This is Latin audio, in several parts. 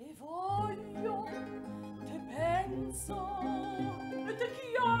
e voglio te penso. E te chiamo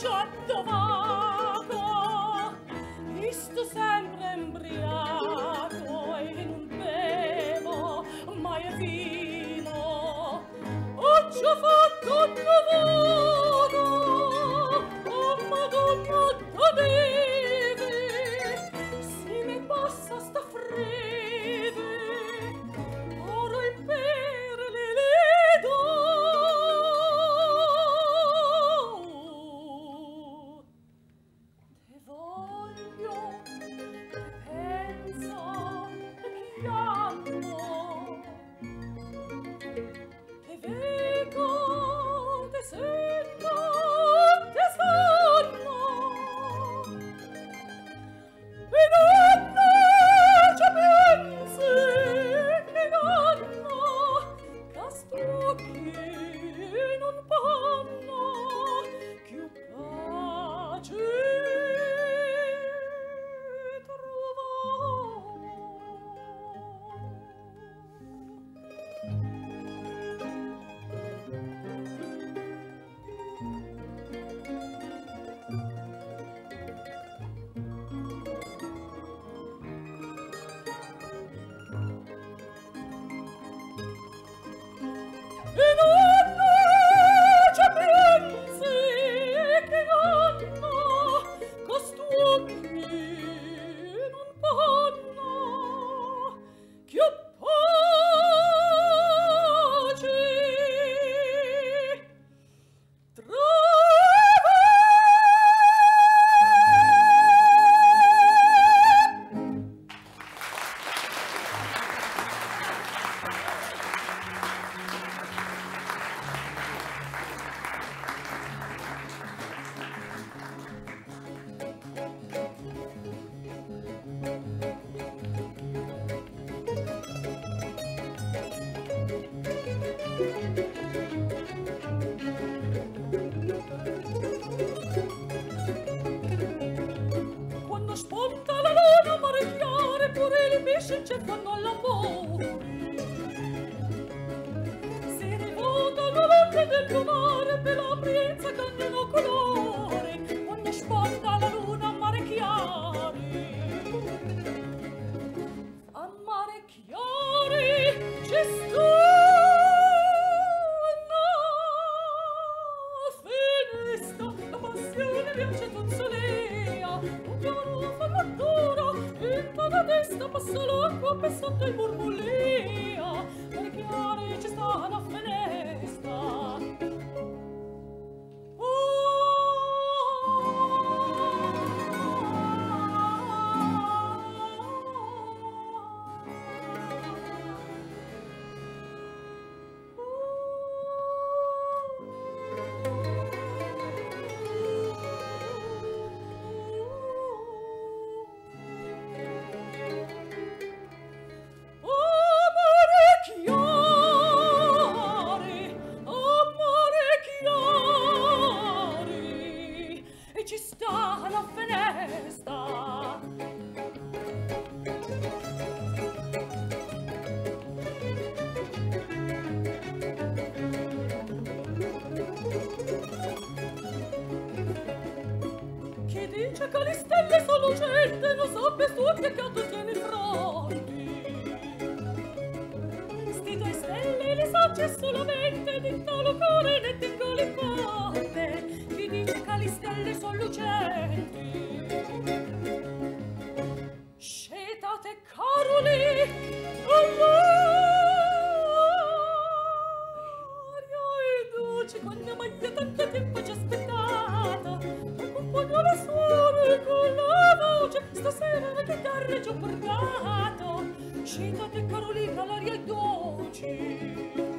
John și încep cu un lambou. Se revoltă lumea cât de plumare pe la priența când în locul lor. lenta la testa passa l'acqua pensando in borbollea, perché are ci sta la fenella, ci sta alla finestra che dice che le stelle sono gente non so per suo che canto tiene fronti. Stito e stelle le so c'è solamente di tolo cuore e stelle sollucenti scetate caroli all'aria e dolce con la maglia tanto tempo ci aspettata. Accompagnava suore con la voce stasera la chitarra ci ho portato. Scetate caroli all'aria e dolce